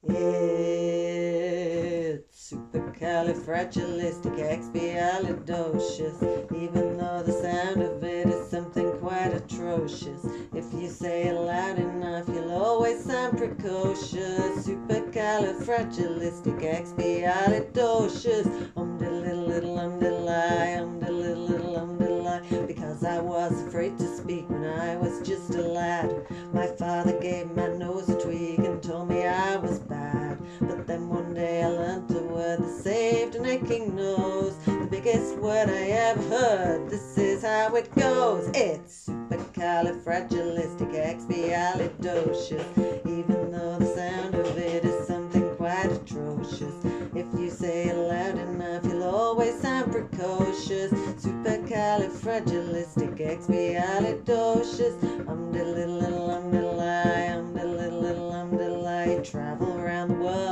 It's supercalifragilisticexpialidocious, even though the sound of it is something quite atrocious. If you say it loud enough, you'll always sound precocious. Supercalifragilisticexpialidocious. Um, little little um, lie, um, little little um, lie. Because I was afraid to speak when I was just a lad. My father gave my nose a tweak aching nose. The biggest word I ever heard. This is how it goes. It's supercalifragilisticexpialidocious. Even though the sound of it is something quite atrocious. If you say it loud enough, you'll always sound precocious. Supercalifragilisticexpialidocious. Um, the little um, the lie, um, the little um, the lie. Travel around the world,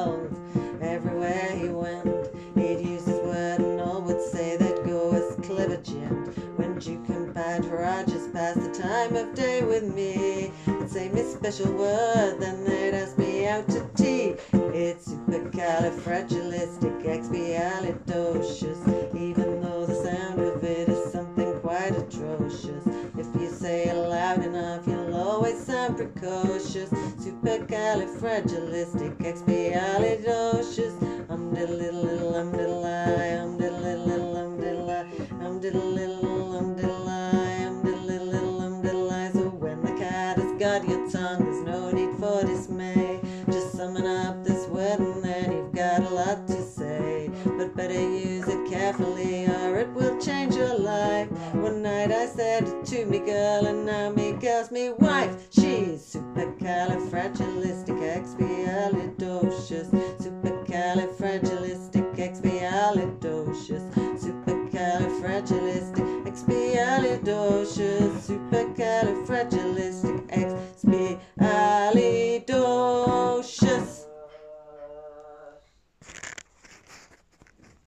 pass the time of day with me, and say me special word, then they'd ask me out to tea. It's supercalifragilisticexpialidocious, even though the sound of it is something quite atrocious. If you say it loud enough, you'll always sound precocious. Supercalifragilisticexpialidocious. Summon up this word and you've got a lot to say. But better use it carefully or it will change your life. One night I said to me girl and now me girl's me wife. She's supercalifragilisticexpialidocious. Supercalifragilisticexpialidocious. Supercalifragilisticexpialidocious. Supercalifragilisticexpialidocious.